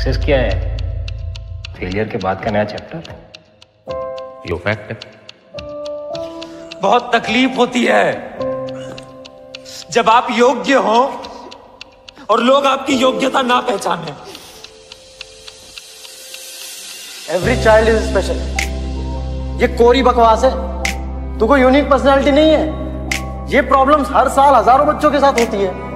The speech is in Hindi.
सक्सेस क्या है? फेलियर के बाद का नया चैप्टर यो फैक्ट बहुत तकलीफ़ होती है। जब आप योग्य हो और लोग आपकी योग्यता ना पहचाने। एवरी चाइल्ड इज़ स्पेशल ये कोरी बकवास है। तू कोई यूनिक पर्सनैलिटी नहीं है। ये प्रॉब्लम्स हर साल हज़ारों बच्चों के साथ होती है।